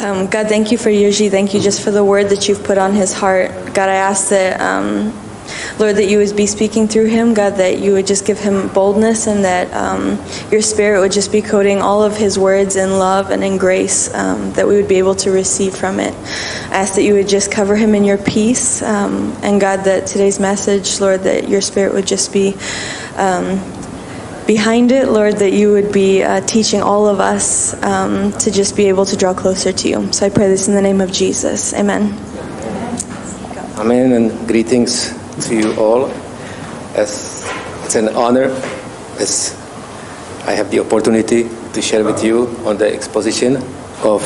Um, God, thank you for Jiri. Thank you just for the word that you've put on his heart. God, I ask that, um, Lord, that you would be speaking through him. God, that you would just give him boldness and that um, your spirit would just be coating all of his words in love and in grace, um, that we would be able to receive from it. I ask that you would just cover him in your peace. Um, and God, that today's message, Lord, that your spirit would just be um, behind it, Lord, that you would be uh, teaching all of us um, to just be able to draw closer to you. So I pray this in the name of Jesus. Amen. Amen and greetings to you all. As it's an honor as I have the opportunity to share with you on the exposition of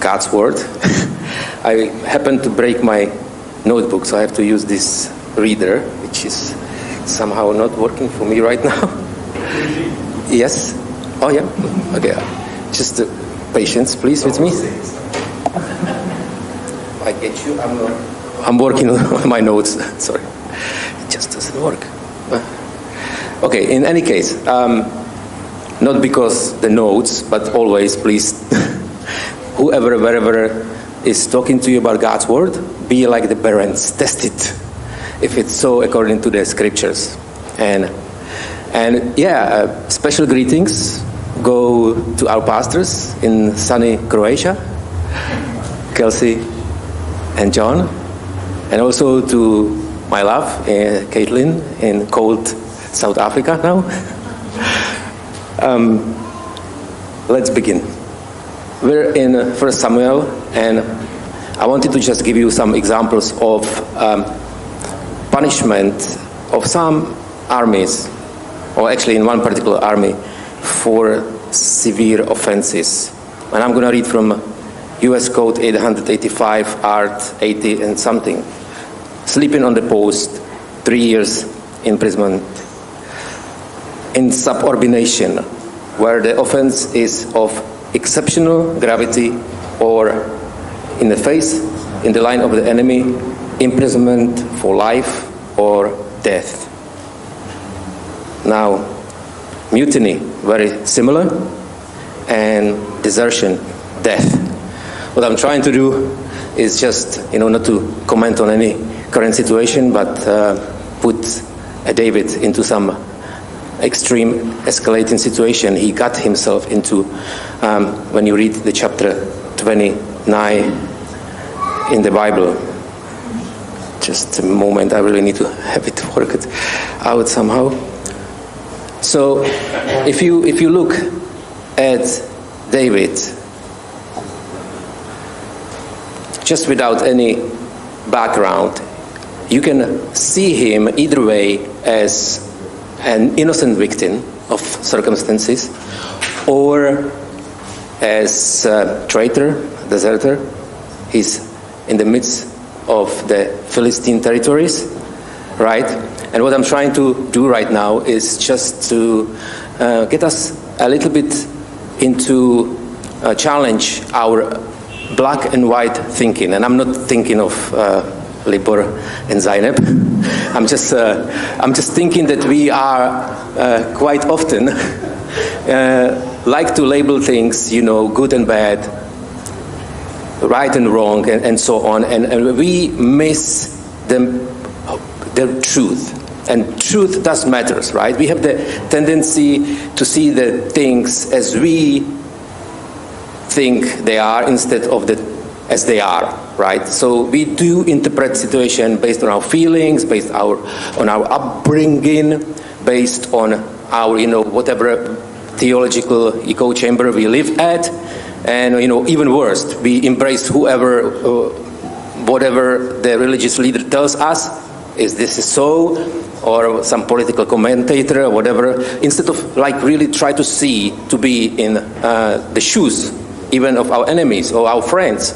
God's Word. I happen to break my notebook, so I have to use this reader, which is somehow not working for me right now. yes? Oh, yeah? Okay. Just uh, patience, please, with me. I get you. I'm, uh, I'm working on my notes. Sorry. It just doesn't work. Uh, okay, in any case, um, not because the notes, but always, please, whoever, wherever is talking to you about God's Word, be like the parents, test it if it's so according to the scriptures. And and yeah, uh, special greetings go to our pastors in sunny Croatia, Kelsey and John, and also to my love, uh, Caitlin, in cold South Africa now. um, let's begin. We're in First Samuel, and I wanted to just give you some examples of um, punishment of some armies, or actually in one particular army, for severe offenses. And I'm going to read from US Code 885, Art 80 and something. Sleeping on the post, three years imprisonment. In subordination, where the offense is of exceptional gravity or in the face, in the line of the enemy, imprisonment for life or death. Now, mutiny, very similar, and desertion, death. What I'm trying to do is just, you know, not to comment on any current situation, but uh, put David into some extreme escalating situation he got himself into um, when you read the chapter 29 in the Bible just a moment. I really need to have it worked out somehow. So, if you if you look at David, just without any background, you can see him either way as an innocent victim of circumstances, or as a traitor, deserter. He's in the midst of the Philistine territories, right? And what I'm trying to do right now is just to uh, get us a little bit into uh, challenge our black and white thinking. And I'm not thinking of uh, Libor and Zainab. I'm just, uh, I'm just thinking that we are uh, quite often uh, like to label things, you know, good and bad, right and wrong and, and so on and, and we miss the, the truth. And truth does matters right? We have the tendency to see the things as we think they are instead of the as they are right? So we do interpret situation based on our feelings based our on our upbringing based on our you know whatever theological echo chamber we live at and you know even worse we embrace whoever uh, whatever the religious leader tells us is this is so or some political commentator or whatever instead of like really try to see to be in uh, the shoes even of our enemies or our friends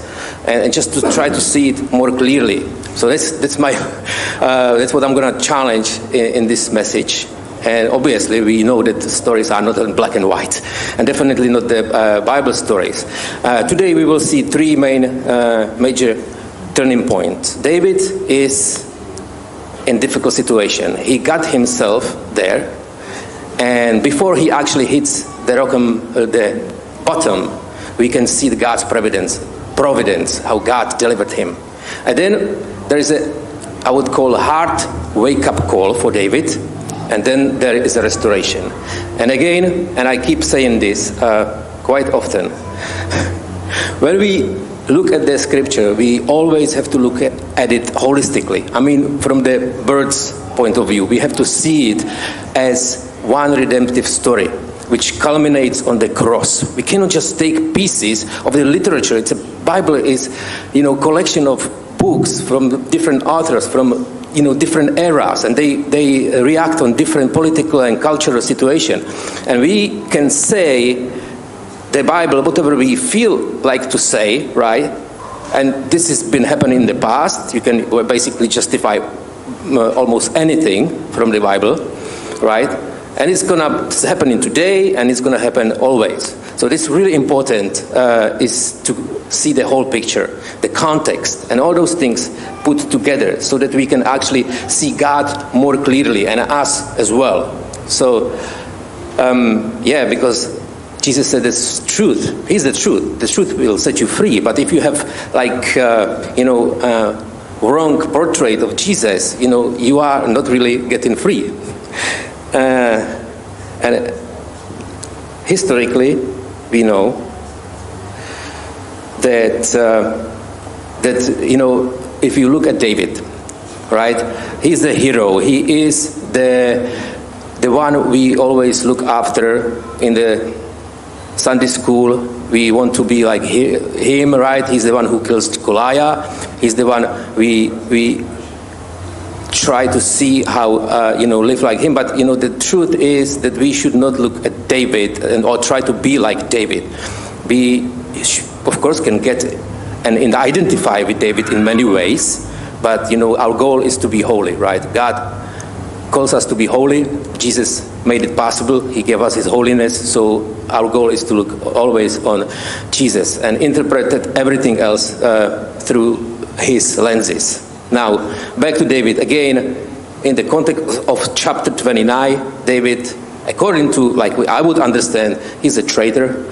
and, and, just to try to see it more clearly. So that's that's my uh, that's what i'm going to challenge in, in this message and obviously, we know that the stories are not in black and white, and definitely not the uh, Bible stories. Uh, today, we will see three main uh, major turning points. David is in difficult situation. He got himself there, and before he actually hits the rock, uh, the bottom, we can see the God's providence, providence, how God delivered him. And then there is a, I would call a hard wake-up call for David, and then there is a restoration. And again, and I keep saying this uh, quite often, when we look at the scripture, we always have to look at it holistically. I mean, from the bird's point of view, we have to see it as one redemptive story which culminates on the cross. We cannot just take pieces of the literature. It's a Bible is, you know, collection of books from different authors from you know different eras and they they react on different political and cultural situation. And we can say the bible whatever we feel like to say right? And this has been happening in the past. You can basically justify uh, almost anything from the bible right and it's going to happen today and it's going to happen always. So this really important uh, is to see the whole picture the context and all those things put together so that we can actually see god more clearly and us as well. So um, yeah because jesus said it's truth. He's the truth. The truth will set you free. But if you have like uh, you know uh, wrong portrait of jesus you know you are not really getting free uh, and historically, we know that uh, that you know if you look at David, right? He's the hero. He is the the one we always look after in the Sunday school. We want to be like him, right? He's the one who kills Goliath. He's the one we we try to see how uh, you know live like him but you know the truth is that we should not look at david and or try to be like david. We of course can get and, identify with david in many ways but you know our goal is to be holy right? God calls us to be holy. Jesus made it possible. He gave us his holiness. So our goal is to look always on jesus and interpret everything else uh, through his lenses now, back to David. Again, in the context of chapter 29, David, according to, like I would understand, he's a traitor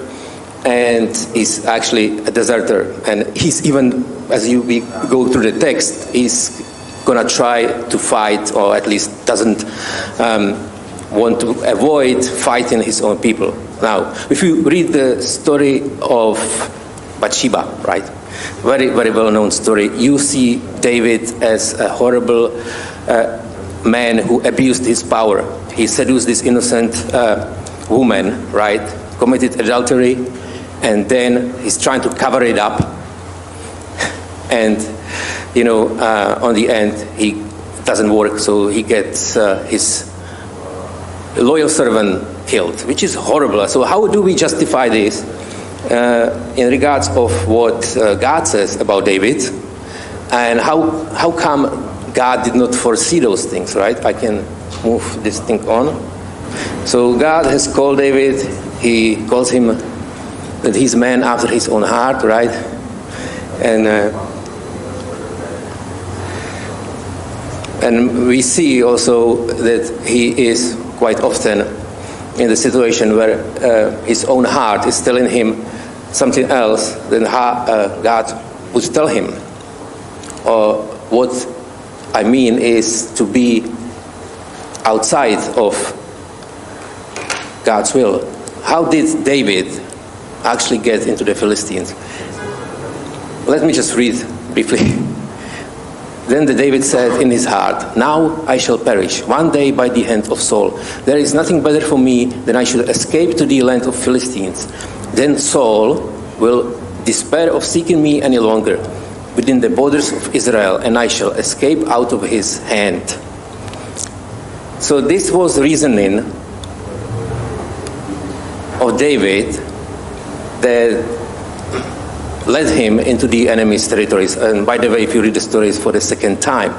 and he's actually a deserter. And he's even, as you we go through the text, he's gonna try to fight, or at least doesn't um, want to avoid fighting his own people. Now, if you read the story of Bathsheba, right? Very, very well known story. You see David as a horrible uh, man who abused his power. He seduced this innocent uh, woman, right? Committed adultery, and then he's trying to cover it up. And, you know, uh, on the end, he doesn't work, so he gets uh, his loyal servant killed, which is horrible. So, how do we justify this? Uh, in regards of what uh, God says about David and how, how come God did not foresee those things, right? I can move this thing on. So God has called David, he calls him that he's man after his own heart, right? And uh, and we see also that he is quite often in the situation where uh, his own heart is telling him something else than how, uh, God would tell him. Or what I mean is to be outside of God's will. How did David actually get into the Philistines? Let me just read briefly. Then the David said in his heart, Now I shall perish, one day by the hand of Saul. There is nothing better for me than I should escape to the land of Philistines. Then Saul will despair of seeking me any longer within the borders of Israel, and I shall escape out of his hand. So this was reasoning of David that led him into the enemy's territories. And by the way, if you read the stories for the second time,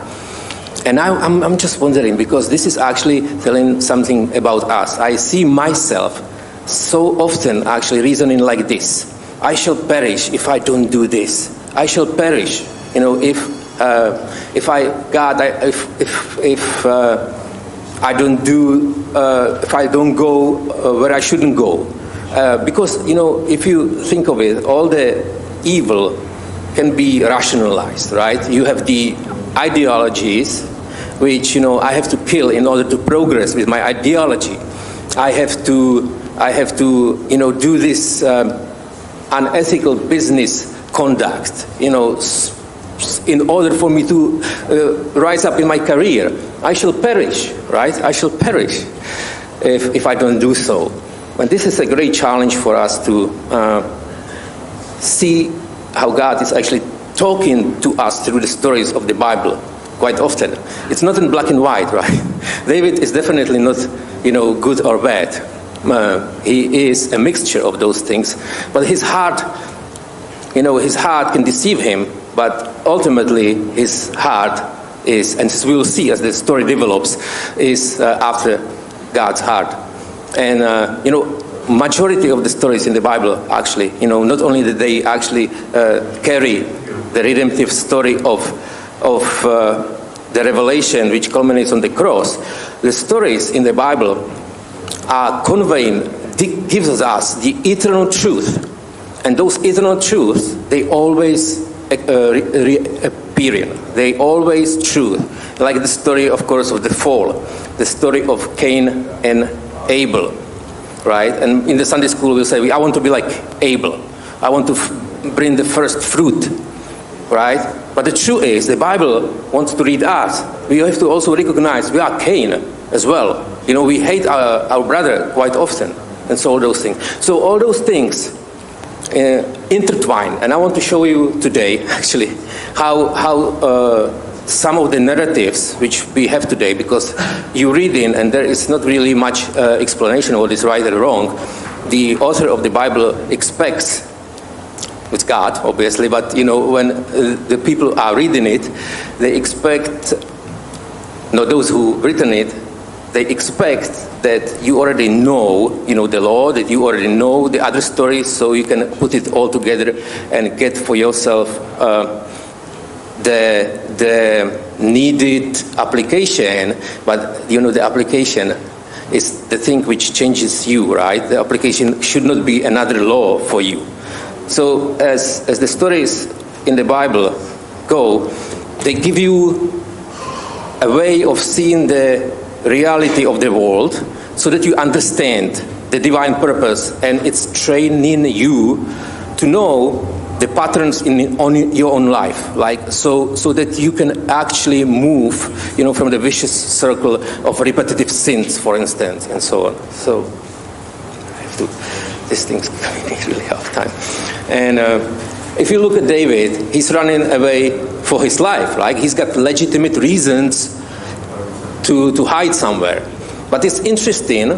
and I, am I'm just wondering because this is actually telling something about us. I see myself so often actually reasoning like this I shall perish if I don't do this. I shall perish, you know, if, uh, if I, God, I, if, if, if uh, I don't do, uh, if I don't go uh, where I shouldn't go. Uh, because, you know, if you think of it, all the evil can be rationalized, right? You have the ideologies, which, you know, I have to kill in order to progress with my ideology. I have to, I have to, you know, do this um, unethical business conduct, you know, in order for me to uh, rise up in my career. I shall perish, right? I shall perish if, if I don't do so. And this is a great challenge for us to uh, see how God is actually talking to us through the stories of the Bible quite often. It's not in black and white, right? David is definitely not, you know, good or bad. Uh, he is a mixture of those things, but his heart, you know, his heart can deceive him, but ultimately his heart is, and we will see as the story develops, is uh, after God's heart. And, uh, you know, majority of the stories in the Bible actually, you know, not only did they actually uh, carry the redemptive story of, of uh, the revelation which culminates on the cross, the stories in the Bible are conveying, gives us the eternal truth. And those eternal truths, they always uh, re- They always true. Like the story, of course, of the fall, the story of Cain and Abel right? And in the Sunday school, we'll say, I want to be like Abel. I want to f- bring the first fruit, right? But the truth is, the Bible wants to read us. We have to also recognize we are Cain as well. You know, we hate our, our brother quite often, and so all those things. So all those things uh, intertwine, and I want to show you today, actually, how how. Uh, some of the narratives which we have today, because you read in and there is not really much uh, explanation of what is right or wrong, the author of the Bible expects, it's God, obviously, but you know, when uh, the people are reading it, they expect, no, those who written it, they expect that you already know, you know, the law, that you already know the other stories, so you can put it all together and get for yourself uh, the, the needed application, but you know, the application is the thing which changes you, right? The application should not be another law for you. So, as, as the stories in the Bible go, they give you a way of seeing the reality of the world so that you understand the divine purpose and it's training you to know the patterns in on your own life. Like so so that you can actually move you know from the vicious circle of repetitive sins for instance and so on. So I have to these things really have time and uh, if you look at David he's running away for his life like he's got legitimate reasons to to hide somewhere but it's interesting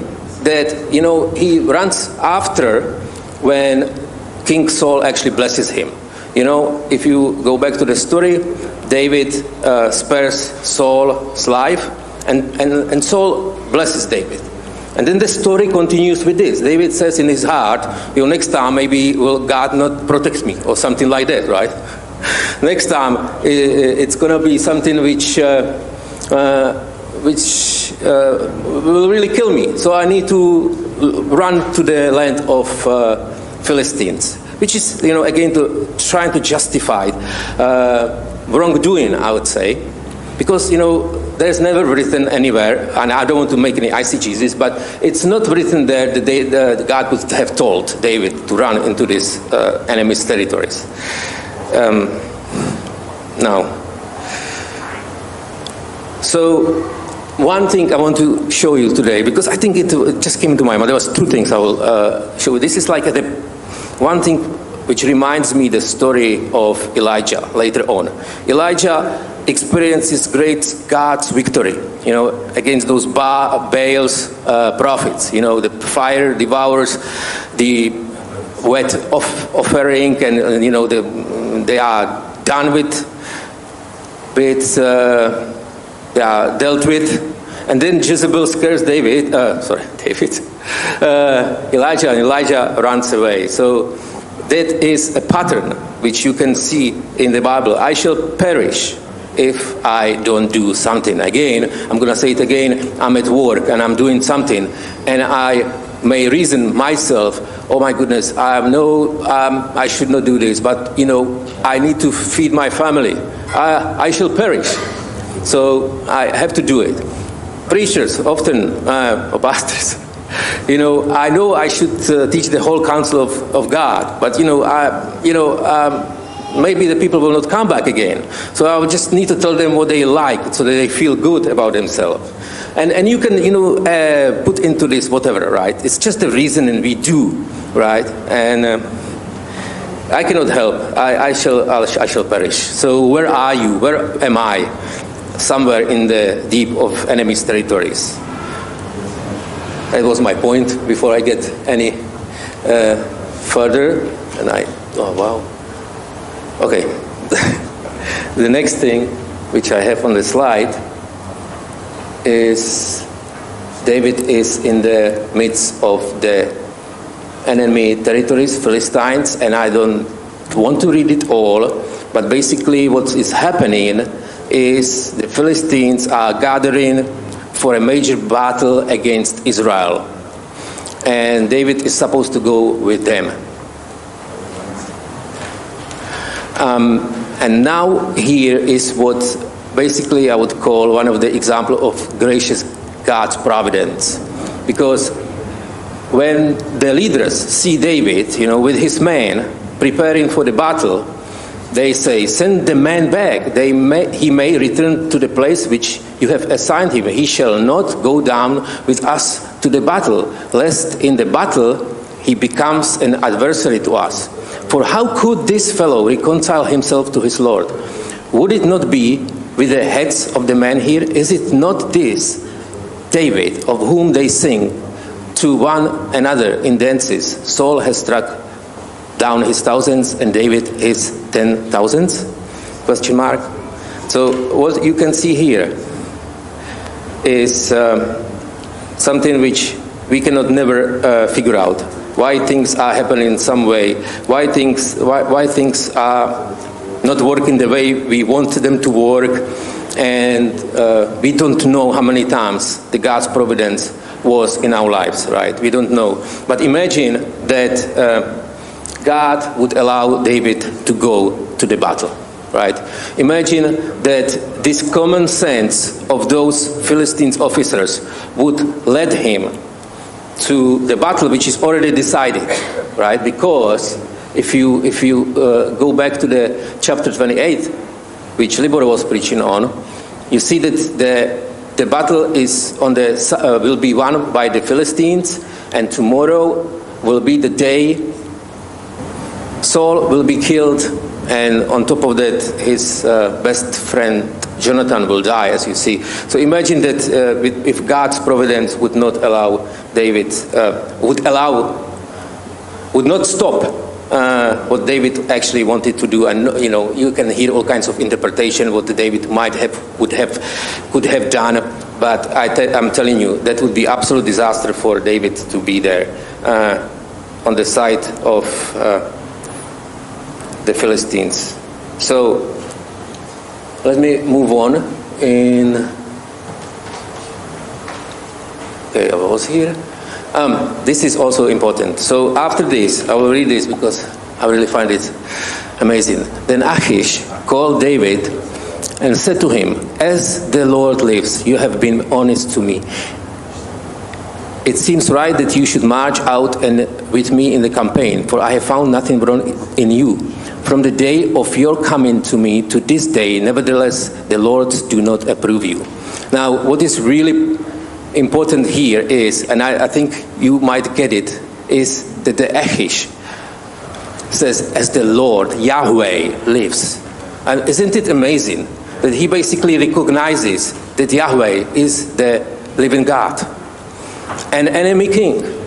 that you know he runs after when King Saul actually blesses him. You know, if you go back to the story, David uh, spares Saul's life, and, and, and Saul blesses David. And then the story continues with this. David says in his heart, you know, next time maybe will God not protect me or something like that, right? next time it's going to be something which, uh, uh, which uh, will really kill me. So I need to run to the land of uh, Philistines, which is, you know, again, to, trying to justify uh, wrongdoing, I would say. Because, you know, there's never written anywhere, and I don't want to make any eisegesis, but it's not written there that they, the, God would have told David to run into these uh, enemy's territories. Um, now, so one thing I want to show you today, because I think it, just came to my mind. There was two things I will uh, show you. This is like the one thing which reminds me the story of Elijah later on. Elijah experiences great God's victory, you know, against those ba- Baal's uh, prophets. You know, the fire devours the wet off- offering, and, uh, you know, the, they are done with, with uh, they are dealt with. And then Jezebel scares David, uh, sorry, David, uh, Elijah, and Elijah runs away. So that is a pattern which you can see in the Bible. I shall perish if I don't do something. Again, I'm going to say it again. I'm at work and I'm doing something, and I may reason myself, oh my goodness, I have no, um, I should not do this, but you know, I need to feed my family. I, I shall perish. So I have to do it. Preachers often, uh, or pastors, you know, I know I should uh, teach the whole counsel of, of God, but you know, I, you know, um, maybe the people will not come back again. So I just need to tell them what they like so that they feel good about themselves. And, and you can, you know, uh, put into this whatever, right? It's just the reason and we do, right? And uh, I cannot help. I, I, shall, I shall perish. So where are you? Where am I? Somewhere in the deep of enemy's territories. That was my point before I get any uh, further. And I, oh wow. Okay. the next thing, which I have on the slide, is David is in the midst of the enemy territories, Philistines, and I don't want to read it all, but basically what is happening is the Philistines are gathering for a major battle against Israel. And David is supposed to go with them. Um, and now here is what basically I would call one of the example of gracious God's providence. Because when the leaders see David, you know, with his men preparing for the battle, they say, send the man back. They may, he may return to the place which you have assigned him. He shall not go down with us to the battle, lest in the battle he becomes an adversary to us. For how could this fellow reconcile himself to his Lord? Would it not be with the heads of the men here? Is it not this David of whom they sing to one another in dances? Saul has struck down his thousands and David his ten thousands? Question mark. So what you can see here is um, something which we cannot never uh, figure out. Why things are happening in some way? Why things why, why things are not working the way we want them to work, and uh, we don't know how many times the God's providence was in our lives, right? We don't know. But imagine that uh, God would allow David to go to the battle, right? Imagine that this common sense of those Philistines officers would lead him to the battle which is already decided, right? Because if you, if you uh, go back to the chapter 28, which Libor was preaching on, you see that the, the battle is on the, uh, will be won by the Philistines, and tomorrow will be the day Saul will be killed, and on top of that, his uh, best friend Jonathan will die, as you see. So imagine that uh, if God's providence would not allow David, uh, would allow, would not stop uh, what David actually wanted to do, and you know you can hear all kinds of interpretation what David might have would have could have done. But I am telling you that would be absolute disaster for David to be there uh, on the side of uh, the Philistines. So let me move on in. Okay, I was here. Um, this is also important. So after this, I will read this because I really find it amazing. Then Achish called David and said to him, As the Lord lives, you have been honest to me. It seems right that you should march out and with me in the campaign, for I have found nothing wrong in you. From the day of your coming to me to this day, nevertheless, the Lords do not approve you. Now, what is really important here is, and I, I, think you might get it, is that the Achish says, as the Lord, Yahweh, lives. And isn't it amazing that he basically recognizes that Yahweh is the living God, an enemy king.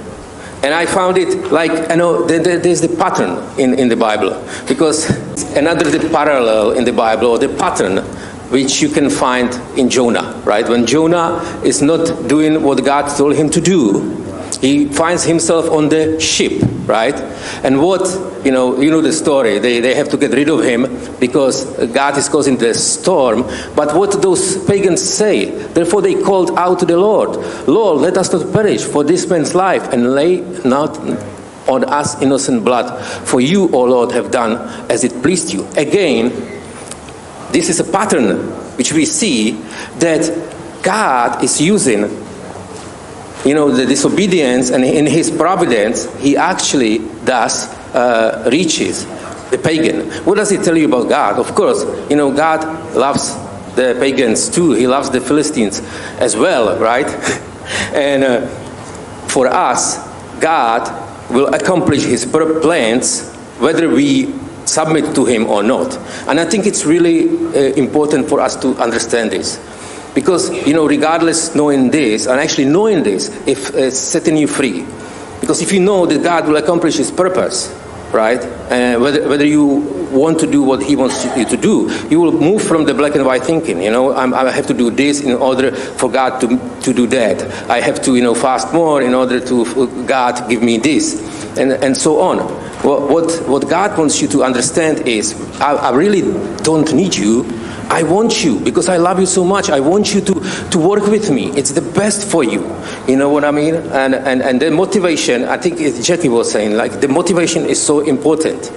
And I found it like, I know, there's the pattern in, in the Bible, because another the parallel in the Bible, or the pattern which you can find in Jonah, right? When Jonah is not doing what God told him to do, he finds himself on the ship, right? And what, you know, you know the story. They, they have to get rid of him because God is causing the storm. But what those pagans say? Therefore they called out to the Lord, Lord, let us not perish for this man's life and lay not on us innocent blood. For you, O Lord, have done as it pleased you. Again, this is a pattern which we see that God is using you know, the disobedience and in his providence, he actually thus uh, reaches the pagan. What does it tell you about God? Of course, you know, God loves the pagans too. He loves the Philistines as well, right? and uh, for us, God will accomplish his plans whether we submit to him or not. And I think it's really uh, important for us to understand this. Because, you know, regardless knowing this, and actually knowing this, if it's uh, setting you free. Because if you know that God will accomplish His purpose, right, uh, whether, whether you want to do what He wants you to do, you will move from the black and white thinking. You know, I'm, i have to do this in order for God to, to do that. I have to, you know, fast more in order to God give me this, and, and so on. What, what, what God wants you to understand is, I, I really don't need you I want you because I love you so much. I want you to, to work with me. It's the best for you. You know what I mean? And, and, and the motivation, I think Jackie was saying, like the motivation is so important.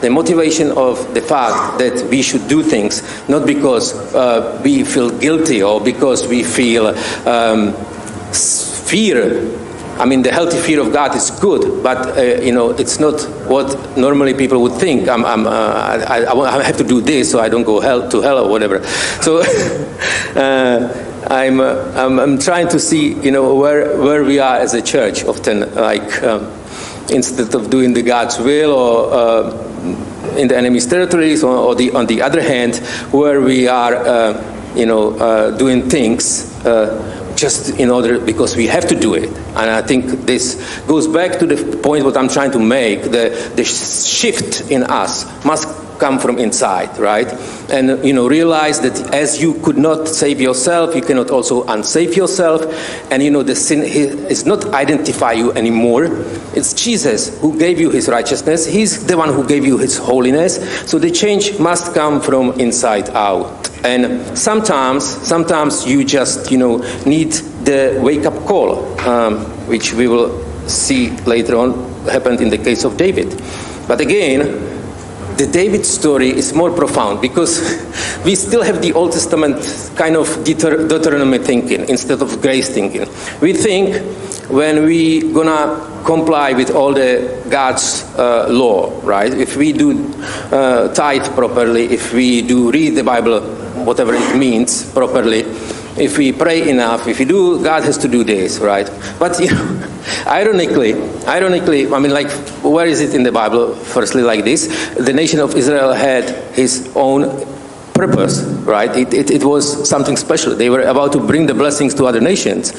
The motivation of the fact that we should do things not because uh, we feel guilty or because we feel um, fear I mean, the healthy fear of God is good, but uh, you know, it's not what normally people would think. I'm, I'm, uh, I, I, have to do this so I don't go hell to hell or whatever. So uh, I'm, uh, I'm, I'm, trying to see, you know, where where we are as a church. Often, like um, instead of doing the God's will or uh, in the enemy's territories, or, or, the, on the other hand, where we are, uh, you know, doing things just in order because we have to do it. And I think this goes back to the point what I'm trying to make. The, the shift in us must come from inside, right? And you know, realize that as you could not save yourself, you cannot also unsave yourself. And you know, the sin is not identify you anymore. It's Jesus who gave you his righteousness. He's the one who gave you his holiness. So the change must come from inside out. And sometimes, sometimes you just, you know, need the wake-up call, um, which we will see later on happened in the case of David. But again, the David story is more profound because we still have the Old Testament kind of Deuteronomy thinking instead of grace thinking. We think when we gonna comply with all the God's uh, law, right? If we do uh, tithe properly, if we do read the Bible whatever it means properly. If we pray enough, if we do, God has to do this, right? But you know, ironically, ironically, I mean, like, where is it in the Bible? Firstly, like this, the nation of Israel had his own purpose, right? It, it, it was something special. They were about to bring the blessings to other nations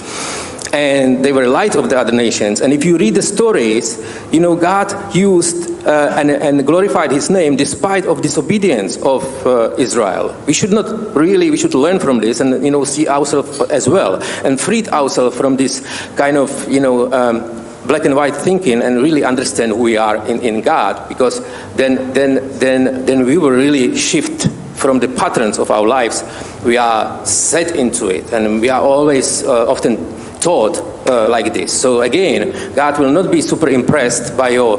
and they were light of the other nations. And if you read the stories, you know, God used uh, and, and, glorified his name despite of disobedience of uh, Israel. We should not really, we should learn from this and, you know, see ourselves as well and freed ourselves from this kind of, you know, um, black and white thinking and really understand who we are in, in God because then, then, then, then we will really shift from the patterns of our lives. We are set into it and we are always uh, often taught uh, like this. So again, God will not be super impressed by your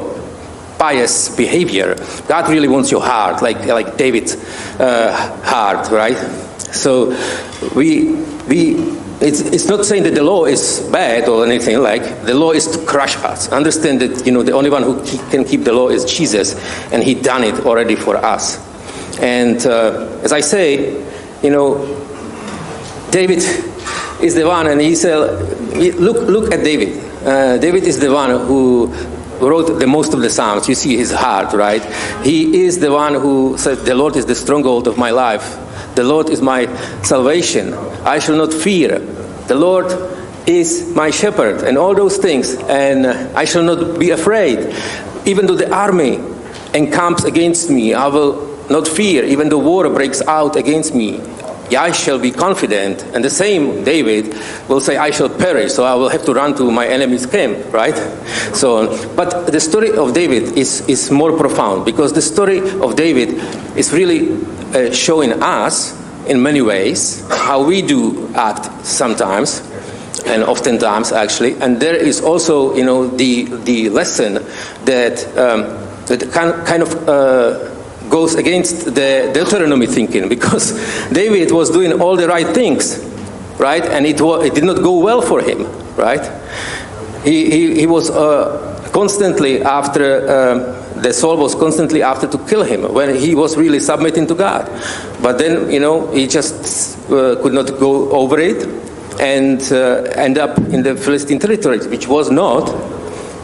pious behavior. God really wants your heart, like like David's uh, heart, right? So we we. It's, it's not saying that the law is bad or anything like the law is to crush us understand that you know the only one who can keep the law is jesus and he done it already for us and uh, as i say you know david is the one, and he said, look, look at David. Uh, David is the one who wrote the most of the Psalms. You see his heart, right? He is the one who said, The Lord is the stronghold of my life. The Lord is my salvation. I shall not fear. The Lord is my shepherd, and all those things, and I shall not be afraid. Even though the army encamps against me, I will not fear. Even though war breaks out against me, I shall be confident. And the same David will say, I shall perish, so I will have to run to my enemy's camp, right? So, but the story of David is, is more profound because the story of David is really uh, showing us in many ways how we do act sometimes and oftentimes actually and there is also you know the the lesson that um, that kind, kind of uh, goes against the Deuteronomy thinking because David was doing all the right things, right? And it, it did not go well for him, right? He, he, he was uh, constantly after, um, the Saul was constantly after to kill him when he was really submitting to God. But then, you know, he just uh, could not go over it and uh, end up in the Philistine territory, which was not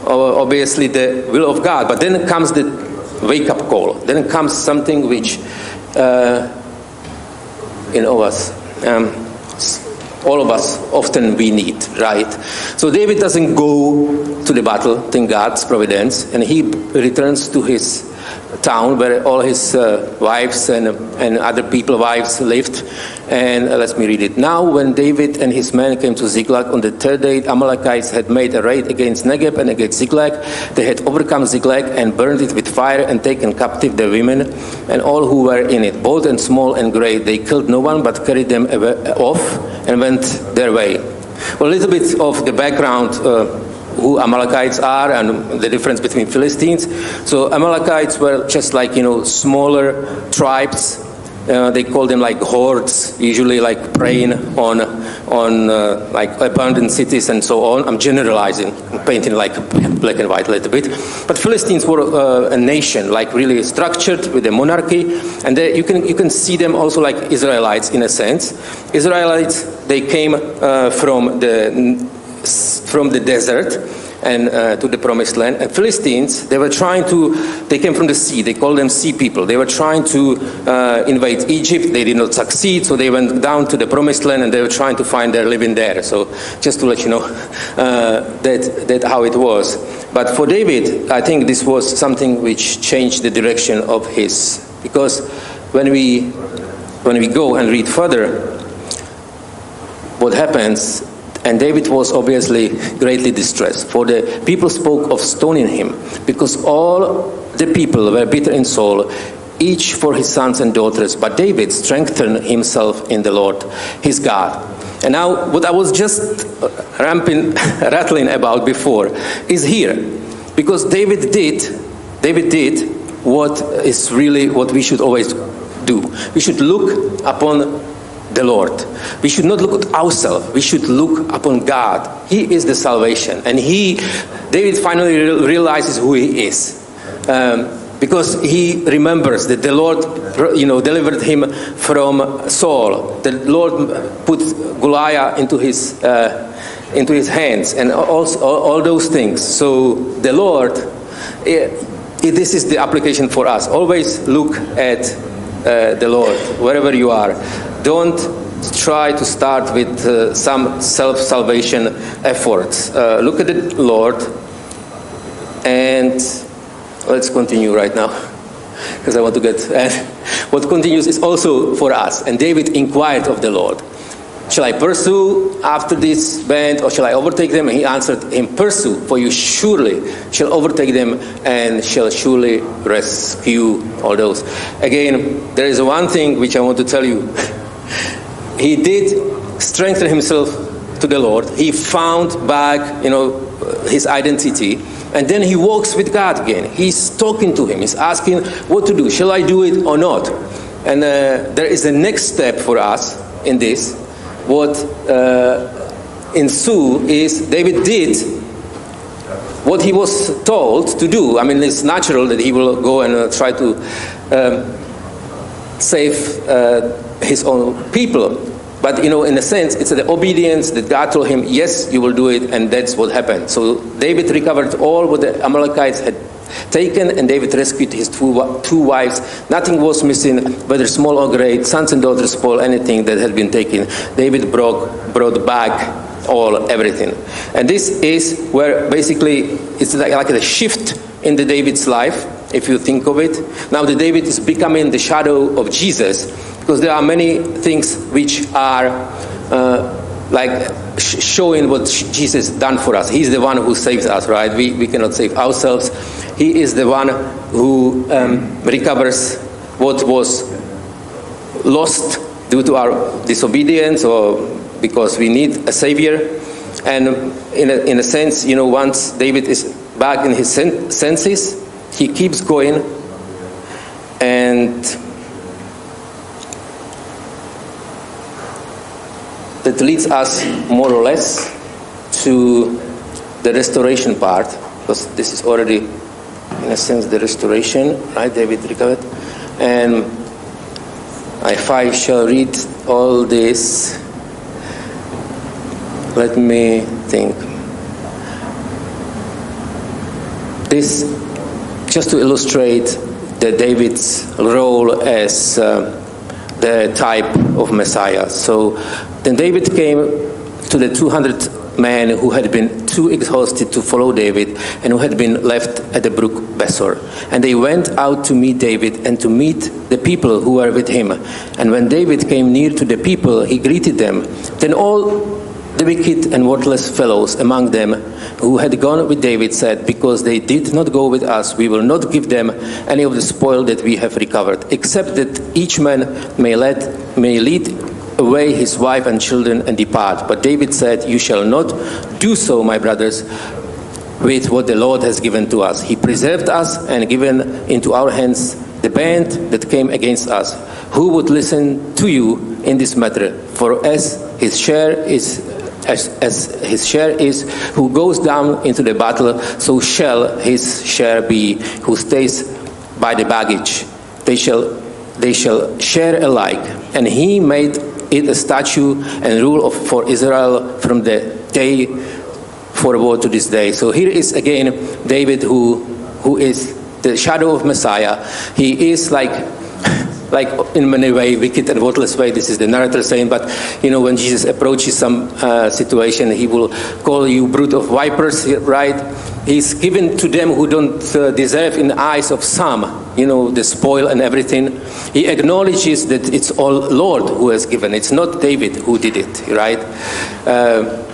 uh, obviously the will of God. But then comes the wake up call. Then comes something which uh, in all us, um, all of us often we need, right? So David doesn't go to the battle, thank God's providence, and he returns to his town where all his uh, wives and, and other people wives lived and uh, let me read it now when david and his men came to ziklag on the third day amalekites had made a raid against negev and against ziklag they had overcome ziklag and burned it with fire and taken captive the women and all who were in it bold and small and great they killed no one but carried them away off and went their way well a little bit of the background uh, who Amalekites are and the difference between Philistines. So Amalekites were just like, you know, smaller tribes. Uh, they call them like hordes, usually like preying on, on uh, like abandoned cities and so on. I'm generalizing, I'm painting like black and white a little bit. But Philistines were uh, a nation, like really structured with a monarchy, and they, you can you can see them also like Israelites in a sense. Israelites they came uh, from the from the desert and uh, to the promised land. And Philistines, they were trying to, they came from the sea, they called them sea people. They were trying to uh, invade Egypt, they did not succeed, so they went down to the promised land and they were trying to find their living there. So just to let you know uh, that, that how it was. But for David, I think this was something which changed the direction of his, because when we, when we go and read further, what happens and David was obviously greatly distressed, for the people spoke of stoning him, because all the people were bitter in soul, each for his sons and daughters. But David strengthened himself in the Lord, his God. And now, what I was just ramping, rattling about before is here, because David did, David did what is really what we should always do. We should look upon the Lord. We should not look at ourselves. We should look upon God. He is the salvation. And he, David finally realizes who he is. Um, because he remembers that the Lord, you know, delivered him from Saul. The Lord put Goliath into his, uh, into his hands and all, all those things. So the Lord, it, it, this is the application for us. Always look at uh, the Lord, wherever you are. Don't try to start with uh, some self salvation efforts. Uh, look at the Lord and let's continue right now because I want to get. What continues is also for us. And David inquired of the Lord. Shall I pursue after this band or shall I overtake them? And he answered him, Pursue, for you surely shall overtake them and shall surely rescue all those. Again, there is one thing which I want to tell you. he did strengthen himself to the Lord. He found back, you know, his identity. And then he walks with God again. He's talking to him. He's asking what to do. Shall I do it or not? And uh, there is a next step for us in this what uh, is David did what he was told to do. I mean, it's natural that he will go and uh, try to um, save uh, his own people. But, you know, in a sense, it's the obedience that God told him, yes, you will do it, and that's what happened. So David recovered all what the Amalekites had taken, and David rescued his two, two wives. Nothing was missing, whether small or great, sons and daughters, Paul, anything that had been taken. David brought, brought back all, everything. And this is where basically it's like, like a shift in the David's life, if you think of it. Now the David is becoming the shadow of Jesus because there are many things which are uh, like sh- showing what sh- Jesus done for us. He's the one who saves us, right? We, we cannot save ourselves. He is the one who um, recovers what was lost due to our disobedience or because we need a savior. And in a, in a sense, you know, once David is back in his sen- senses, he keeps going and that leads us more or less to the restoration part because this is already in a sense the restoration right david recovered and if i shall read all this. Let me think. This just to illustrate the david's role as uh, the type of Messiah. So then David came to the 200 men who had been too exhausted to follow David and who had been left at the brook Besor. And they went out to meet David and to meet the people who were with him. And when David came near to the people, he greeted them. Then all the wicked and worthless fellows among them who had gone with David said, Because they did not go with us, we will not give them any of the spoil that we have recovered, except that each man may, let, may lead away his wife and children and depart. But David said, You shall not do so, my brothers, with what the Lord has given to us. He preserved us and given into our hands the band that came against us. Who would listen to you in this matter? For as his share is as, as, his share is, who goes down into the battle, so shall his share be, who stays by the baggage. They shall, they shall share alike. And he made it a statute and rule of, for Israel from the day forward to this day. So here is again David, who, who is the shadow of Messiah. He is like like in many way wicked and worthless way this is the narrator saying but you know when jesus approaches some uh, situation he will call you brood of vipers right? He's given to them who don't uh, deserve in the eyes of some you know the spoil and everything. He acknowledges that it's all lord who has given. It's not david who did it right? Uh,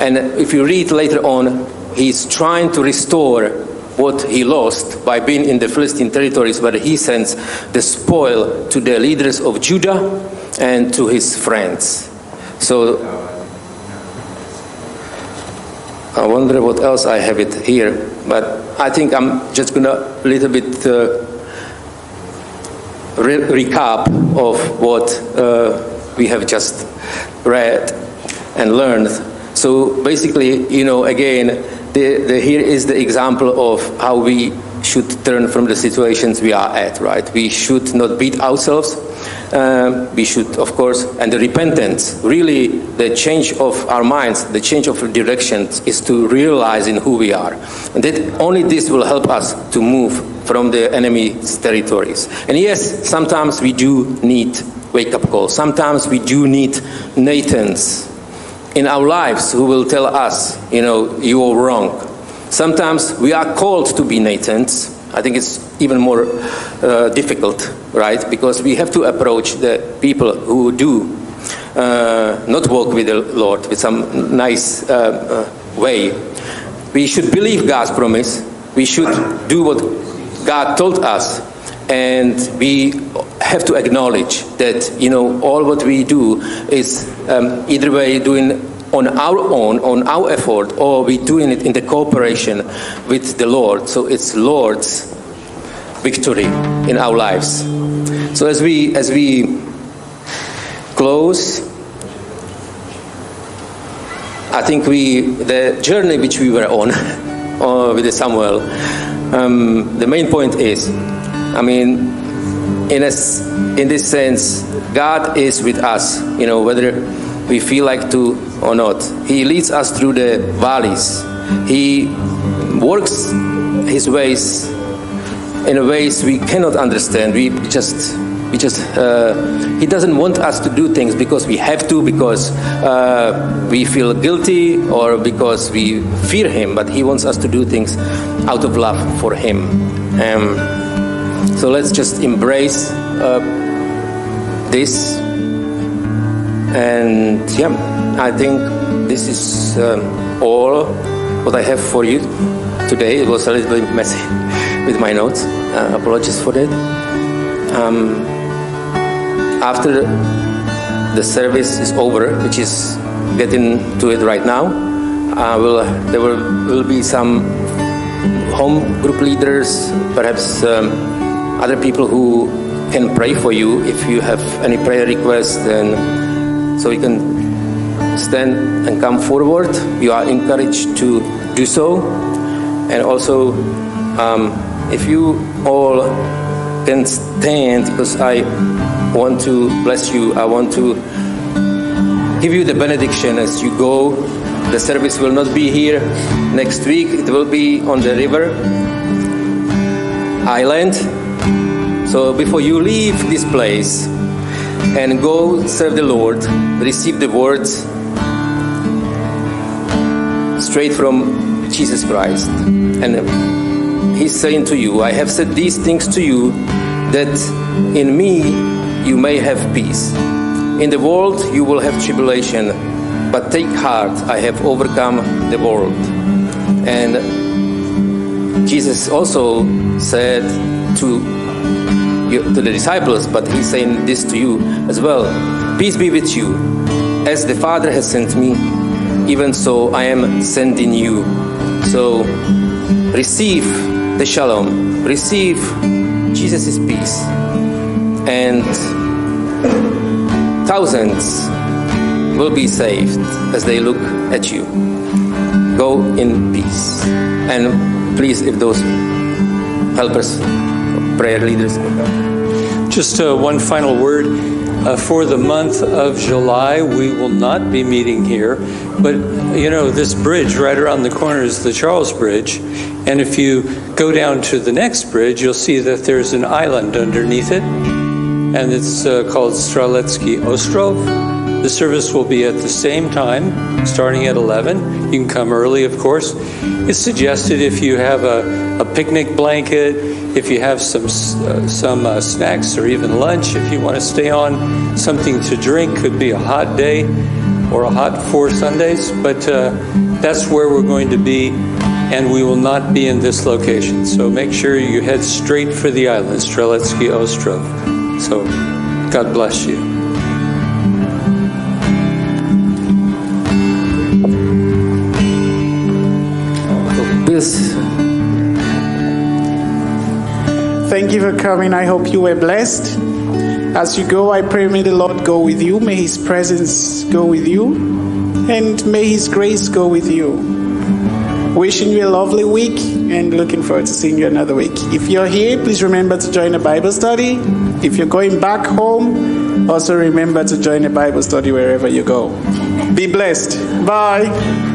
and if you read later on he's trying to restore what he lost by being in the Philistine territories, where he sends the spoil to the leaders of Judah and to his friends. So I wonder what else I have it here, but I think I'm just gonna a little bit uh, re- recap of what uh, we have just read and learned. So basically, you know, again, the, the, here is the example of how we should turn from the situations we are at, right? We should not beat ourselves. Um, we should, of course, and the repentance, really the change of our minds, the change of direction is to realize in who we are. And that only this will help us to move from the enemy's territories. And yes, sometimes we do need wake up calls. Sometimes we do need Nathan's in our lives who will tell us, you know, you are wrong. Sometimes we are called to be Nathans. I think it's even more uh, difficult, right? Because we have to approach the people who do uh, not walk with the Lord with some nice uh, way. We should believe God's promise. We should do what God told us and we have to acknowledge that you know all what we do is um, either way doing on our own on our effort or we doing it in the cooperation with the lord. So it's lord's victory in our lives. So as we as we close i think we the journey which we were on uh, with samuel um, the main point is I mean, in, a, in this sense, God is with us, you know, whether we feel like to or not. He leads us through the valleys. He works His ways in ways we cannot understand. We just, we just, uh, He doesn't want us to do things because we have to, because uh, we feel guilty or because we fear Him, but He wants us to do things out of love for Him. Um, so let's just embrace uh, this. And yeah, I think this is um, all what I have for you today. It was a little bit messy with my notes. Uh, apologies for that. Um, after the service is over, which is getting to it right now, uh, will, there will, will be some home group leaders, perhaps um, other people who can pray for you if you have any prayer requests. Then, so you can stand and come forward. You are encouraged to do so, and also um, if you all can stand, because I want to bless you. I want to give you the benediction as you go. The service will not be here next week, it will be on the river island. So before you leave this place and go serve the Lord, receive the words straight from Jesus Christ. And He's saying to you, I have said these things to you that in me you may have peace. In the world you will have tribulation, but take heart, I have overcome the world. And Jesus also said to to the disciples, but he's saying this to you as well. Peace be with you. As the Father has sent me, even so I am sending you. So receive the shalom, receive Jesus' peace, and thousands will be saved as they look at you. Go in peace. And please, if those helpers, prayer leaders, Just uh, one final word. Uh, for the month of July, we will not be meeting here. But, you know, this bridge right around the corner is the Charles Bridge. And if you go down to the next bridge, you'll see that there's an island underneath it. And it's uh, called Streletsky Ostrov. The service will be at the same time, starting at 11. You can come early, of course. It's suggested if you have a, a picnic blanket, if you have some uh, some uh, snacks or even lunch, if you want to stay on, something to drink. Could be a hot day or a hot four Sundays, but uh, that's where we're going to be, and we will not be in this location. So make sure you head straight for the island, Streletsky Ostrov. So God bless you. You for coming. I hope you were blessed. As you go, I pray may the Lord go with you. May His presence go with you. And may His grace go with you. Wishing you a lovely week and looking forward to seeing you another week. If you're here, please remember to join a Bible study. If you're going back home, also remember to join a Bible study wherever you go. Be blessed. Bye.